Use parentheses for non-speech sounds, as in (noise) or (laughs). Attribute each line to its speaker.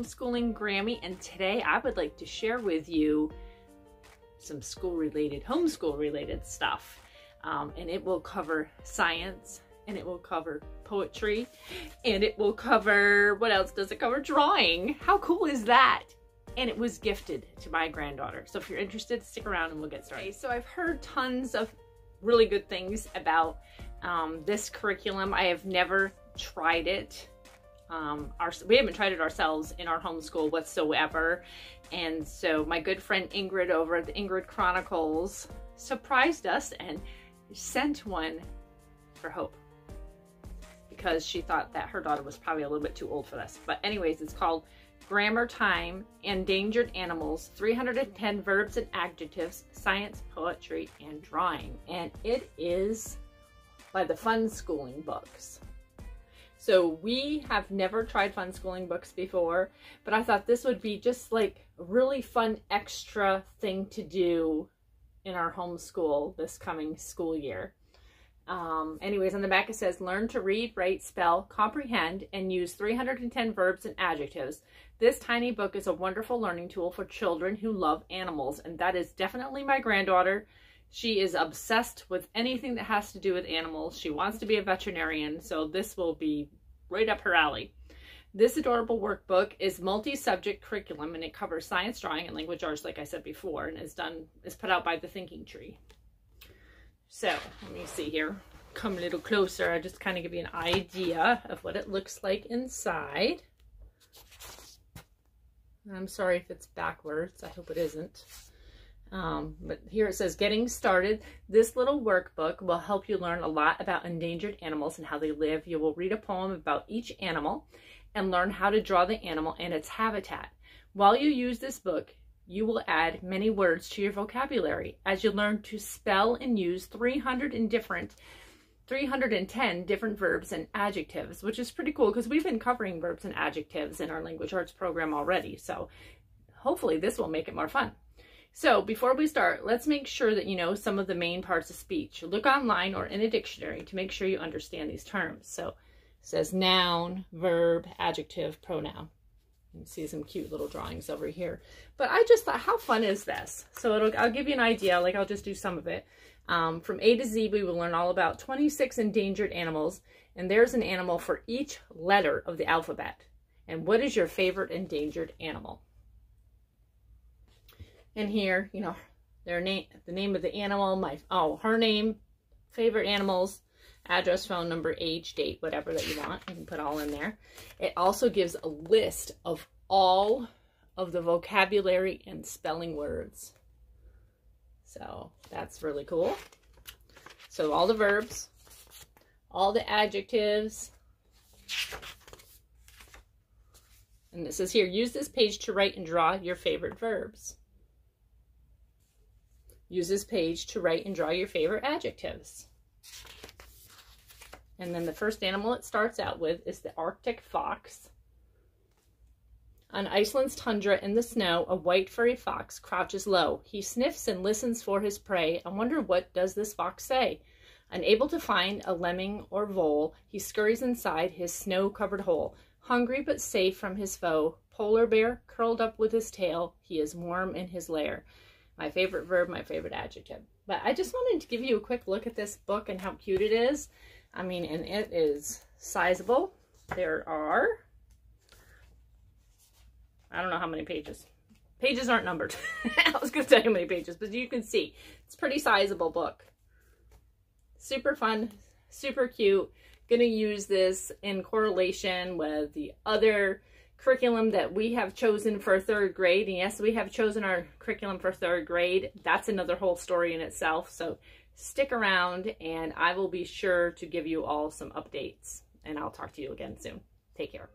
Speaker 1: Homeschooling Grammy, and today I would like to share with you some school related, homeschool related stuff. Um, and it will cover science, and it will cover poetry, and it will cover, what else does it cover? Drawing. How cool is that? And it was gifted to my granddaughter. So if you're interested, stick around and we'll get started. Okay, so I've heard tons of really good things about um, this curriculum. I have never tried it. Um, our, we haven't tried it ourselves in our homeschool whatsoever. And so my good friend Ingrid over at the Ingrid Chronicles surprised us and sent one for Hope because she thought that her daughter was probably a little bit too old for this. But anyways, it's called Grammar Time, Endangered Animals, 310 Verbs and Adjectives, Science, Poetry, and Drawing. And it is by the Fun Schooling Books. So we have never tried fun schooling books before, but I thought this would be just like a really fun extra thing to do in our homeschool this coming school year. Um, anyways, on the back it says, learn to read, write, spell, comprehend, and use 310 verbs and adjectives. This tiny book is a wonderful learning tool for children who love animals, and that is definitely my granddaughter. She is obsessed with anything that has to do with animals. She wants to be a veterinarian, so this will be right up her alley. This adorable workbook is multi-subject curriculum and it covers science, drawing, and language arts, like I said before, and is done is put out by the Thinking Tree. So let me see here. Come a little closer. I just kind of give you an idea of what it looks like inside. I'm sorry if it's backwards. I hope it isn't. Um, but here it says, getting started. This little workbook will help you learn a lot about endangered animals and how they live. You will read a poem about each animal and learn how to draw the animal and its habitat. While you use this book, you will add many words to your vocabulary as you learn to spell and use 300 and different 310 different verbs and adjectives, which is pretty cool because we've been covering verbs and adjectives in our language arts program already. So hopefully this will make it more fun. So before we start, let's make sure that you know some of the main parts of speech. Look online or in a dictionary to make sure you understand these terms. So it says noun, verb, adjective, pronoun. You see some cute little drawings over here. But I just thought, how fun is this? So it'll, I'll give you an idea, like I'll just do some of it. Um, from A to Z, we will learn all about 26 endangered animals, and there's an animal for each letter of the alphabet. And what is your favorite endangered animal? And here, you know, their name, the name of the animal, my, oh, her name, favorite animals, address, phone number, age, date, whatever that you want. You can put all in there. It also gives a list of all of the vocabulary and spelling words. So that's really cool. So all the verbs, all the adjectives. And this is here, use this page to write and draw your favorite verbs. Use this page to write and draw your favorite adjectives. And then the first animal it starts out with is the Arctic fox. On Iceland's tundra in the snow, a white furry fox crouches low. He sniffs and listens for his prey. I wonder what does this fox say? Unable to find a lemming or vole, he scurries inside his snow-covered hole. Hungry but safe from his foe, polar bear curled up with his tail, he is warm in his lair my favorite verb, my favorite adjective. But I just wanted to give you a quick look at this book and how cute it is. I mean, and it is sizable. There are, I don't know how many pages. Pages aren't numbered. (laughs) I was going to tell you how many pages, but you can see it's pretty sizable book. Super fun, super cute. Going to use this in correlation with the other curriculum that we have chosen for third grade. And yes, we have chosen our curriculum for third grade. That's another whole story in itself. So stick around and I will be sure to give you all some updates. And I'll talk to you again soon. Take care.